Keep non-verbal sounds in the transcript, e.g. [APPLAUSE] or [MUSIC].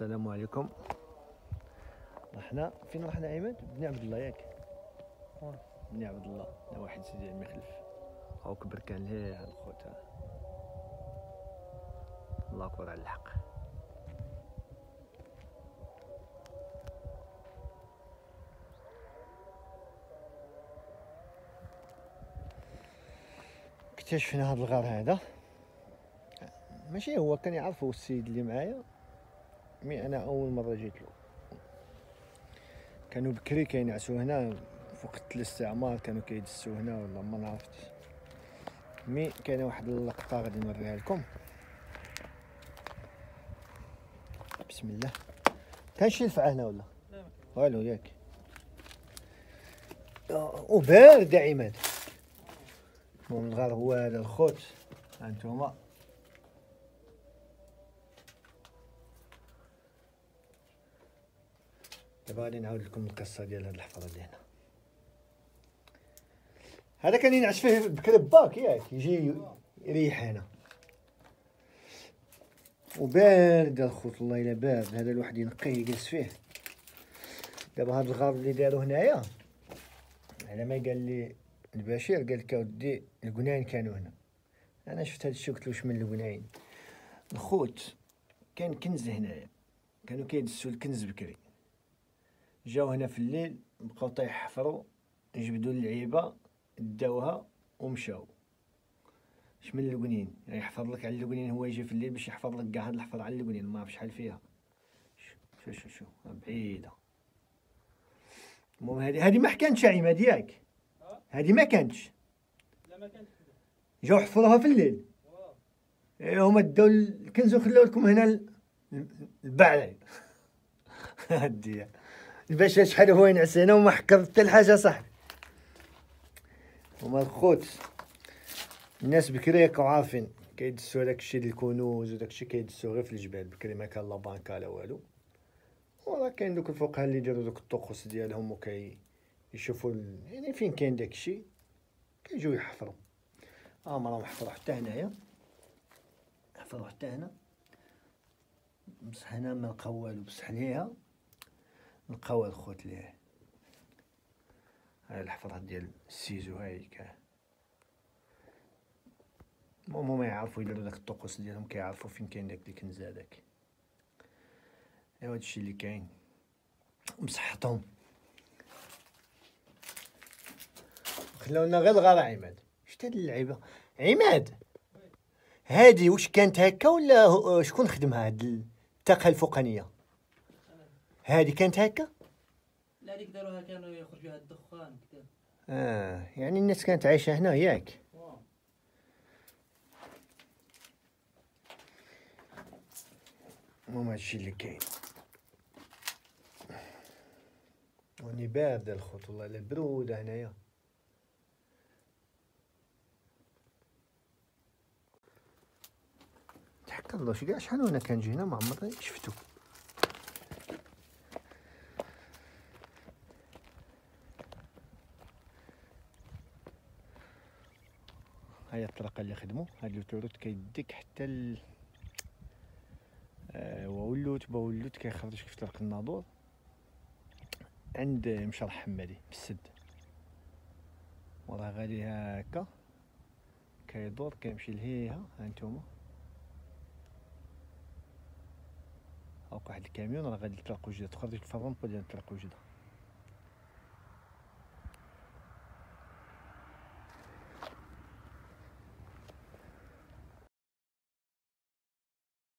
السلام عليكم. رحنا فين رحنا عماد بني عبد الله ياك. بني عبد الله. لا واحد سيدي عمي خلف. هاو كبر كان ليه الخوت. الله أكبر على الحق. اكتشفنا هاد الغار هذا؟ ماشي هو كان يعرفه السيد اللي معايا. مي أنا أول مرة جيت له. كانوا بكري كينعسوا هنا وقت الاستعمار كانوا كيدسوا هنا ولا ما عرفتش مي كاينة واحد اللقطة غادي نوريها لكم. بسم الله. كان شي الفعه هنا ولا؟ والو ياك. وبارد يا عماد المهم الغار هو هذا الخوت هانتوما. دابا غادي نعاود لكم القصة ديال هاد الحفره اللي هنا. هذا كان ينعس فيه بكري باك ياك يجي يريح هنا. وبارد الخوت الله إلا بارد هذا الواحد ينقيه يجلس فيه. دابا هاد الغار اللي دارو هنايا على ما قال لي البشير قال لك اودي القناين كانوا هنا. أنا شفت هاد الشيء قلت له من القناين الخوت كان كنز هنايا كانوا كيدسوا الكنز بكري. جاو هنا في الليل بقاو تيحفروا جبدوا اللعيبة داوها ومشاو. اش من القنين يعني يحفظ لك على القنين هو يجي في الليل باش يحفظ لك كاع هاد الحفر على القنين ما عرف شحال فيها. شو شو شو بعيدة. المهم هذه هذه ما كانتش عماد ياك. هذه ما كانتش. لا ما كذا جاو حفروها في الليل. إيه، هما داو الكنز وخلاو لكم هنا ال- البعلة [LAUGHS] هدي الباشا شحال هو ينعس هنا وما حكر حتى الحاجة صح هما الخوت. الناس بكري كانوا عارفين. كيدسوا داك الشيء ديال الكنوز وداك الشيء كيدسوا غير في الجبال. بكري ما كان لا بانكا لا والو. وراه كاين دوك الفقهاء اللي يديروا دوك الطقوس ديالهم وكي يشوفوا ال... يعني فين كاين داك الشيء كيجيو يحفروا آه ما راهم حفروا حتى هنايا. حفروا حتى هنا. بصح هنا ما لقاو والو بصح ليها لقاو الخوت ليه. هاي الحفرة ديال السيزو هايك المهم هما يعرفوا يديروا داك الطقوس ديالهم كيعرفوا فين كاين داك الكنز هذاك أيوا هادشي اللي كاين. بصحتهم خلاونا غير الغار عماد. شتا هاد اللعيبة؟ عماد! هادي واش كانت هكا ولا شكون خدمها هاد الطاقة الفوقانية؟ هادي كانت هكا؟ لا هذيك داروها كانوا يخرجوا هاد الدخان كذا آه يعني الناس كانت عايشة هنا ياك المهم هادشي اللي كاين. وني بارد الخوت والله لا برودة هنايا. تحكى الله شي كاع شحال وأنا كنجي هنا ما عمرني شفتو. هاي الطريقة اللي خدموا هاد الوتورات كيديك حتى ال... آه، وولوت بولوت كيخرج في طريق الناظور. عند مشرح حمادي بالسد. وراه غادي هكا. كيدور كيمشي لهيها. هانتوما هاك واحد الكاميون راه غادي لطريق وجده تخرج في ديال طريق وجده